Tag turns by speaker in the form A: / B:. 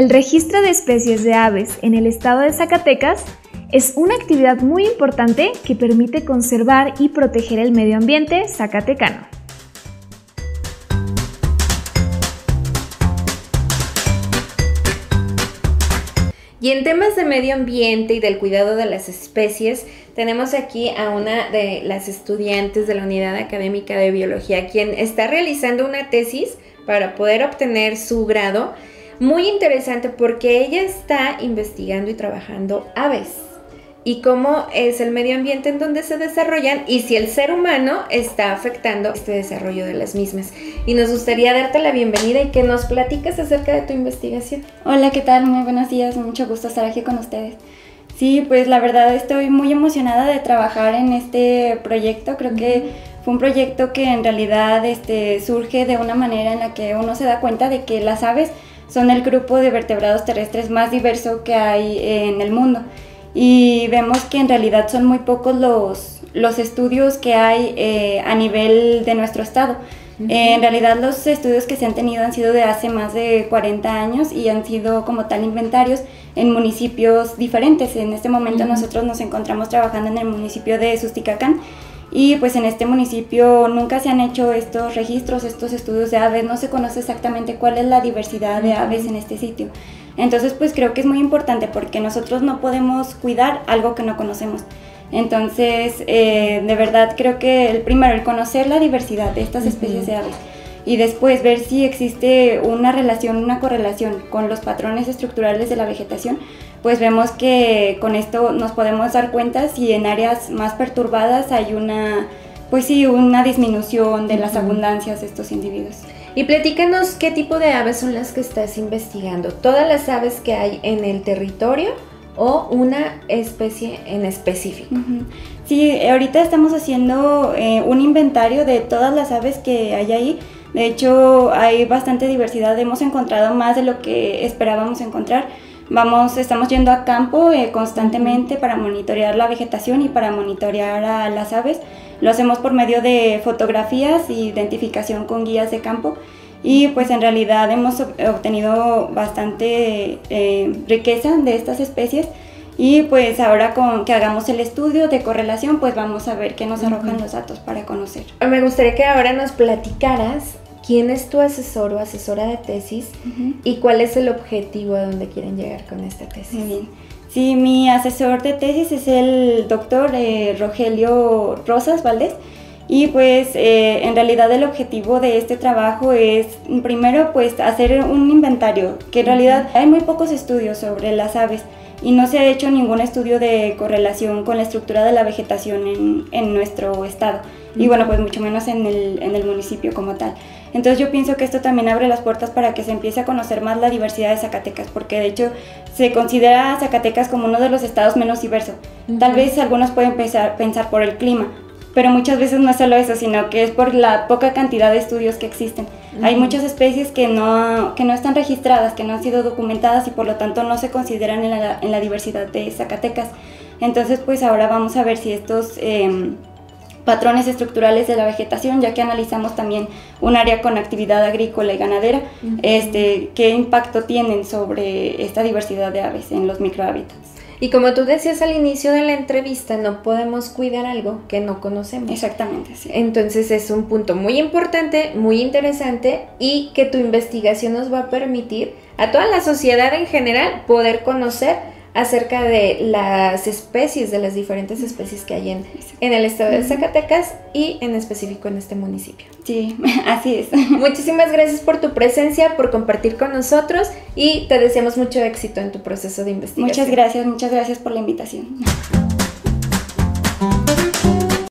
A: El registro de especies de aves en el estado de Zacatecas es una actividad muy importante que permite conservar y proteger el medio ambiente zacatecano.
B: Y en temas de medio ambiente y del cuidado de las especies, tenemos aquí a una de las estudiantes de la Unidad Académica de Biología, quien está realizando una tesis para poder obtener su grado. Muy interesante porque ella está investigando y trabajando aves y cómo es el medio ambiente en donde se desarrollan y si el ser humano está afectando este desarrollo de las mismas. Y nos gustaría darte la bienvenida y que nos platicas acerca de tu investigación.
C: Hola, ¿qué tal? Muy buenos días, mucho gusto estar aquí con ustedes. Sí, pues la verdad estoy muy emocionada de trabajar en este proyecto. Creo que fue un proyecto que en realidad este, surge de una manera en la que uno se da cuenta de que las aves son el grupo de vertebrados terrestres más diverso que hay en el mundo y vemos que en realidad son muy pocos los, los estudios que hay eh, a nivel de nuestro estado. en realidad los estudios que se han tenido han sido de hace más de 40 años y han sido como tal inventarios en municipios diferentes. En este momento nosotros nos encontramos trabajando en el municipio de Susticacán y pues en este municipio nunca se han hecho estos registros, estos estudios de aves, no se conoce exactamente cuál es la diversidad de aves en este sitio. Entonces, pues creo que es muy importante porque nosotros no podemos cuidar algo que no conocemos. Entonces, eh, de verdad creo que el primero, el conocer la diversidad de estas especies de aves y después ver si existe una relación, una correlación con los patrones estructurales de la vegetación, pues vemos que con esto nos podemos dar cuenta si en áreas más perturbadas hay una, pues sí, una disminución de las abundancias de estos individuos.
B: Y platícanos qué tipo de aves son las que estás investigando. ¿Todas las aves que hay en el territorio o una especie en específico?
C: Sí, ahorita estamos haciendo eh, un inventario de todas las aves que hay ahí. De hecho, hay bastante diversidad. Hemos encontrado más de lo que esperábamos encontrar. Vamos, estamos yendo a campo eh, constantemente para monitorear la vegetación y para monitorear a las aves. Lo hacemos por medio de fotografías e identificación con guías de campo y pues en realidad hemos obtenido bastante eh, riqueza de estas especies y pues ahora con que hagamos el estudio de correlación pues vamos a ver qué nos arrojan los datos para conocer.
B: Me gustaría que ahora nos platicaras quién es tu asesor o asesora de tesis y cuál es el objetivo a donde quieren llegar con esta tesis.
C: Muy bien. Sí, mi asesor de tesis es el doctor eh, Rogelio Rosas Valdés. Y pues eh, en realidad el objetivo de este trabajo es primero pues hacer un inventario, que en realidad hay muy pocos estudios sobre las aves y no se ha hecho ningún estudio de correlación con la estructura de la vegetación en, en nuestro estado y bueno pues mucho menos en el, en el municipio como tal. Entonces yo pienso que esto también abre las puertas para que se empiece a conocer más la diversidad de Zacatecas, porque de hecho se considera a Zacatecas como uno de los estados menos diversos. Tal vez algunos pueden pensar, pensar por el clima, pero muchas veces no es solo eso, sino que es por la poca cantidad de estudios que existen. Hay muchas especies que no, que no están registradas, que no han sido documentadas y por lo tanto no se consideran en la, en la diversidad de Zacatecas. Entonces pues ahora vamos a ver si estos... Eh, patrones estructurales de la vegetación, ya que analizamos también un área con actividad agrícola y ganadera, este, qué impacto tienen sobre esta diversidad de aves en los microhábitats.
B: Y como tú decías al inicio de la entrevista, no podemos cuidar algo que no conocemos.
C: Exactamente, sí.
B: Entonces es un punto muy importante, muy interesante y que tu investigación nos va a permitir a toda la sociedad en general poder conocer acerca de las especies, de las diferentes especies que hay en, en el estado de Zacatecas y en específico en este municipio.
C: Sí, así es.
B: Muchísimas gracias por tu presencia, por compartir con nosotros y te deseamos mucho éxito en tu proceso de investigación.
C: Muchas gracias, muchas gracias por la invitación.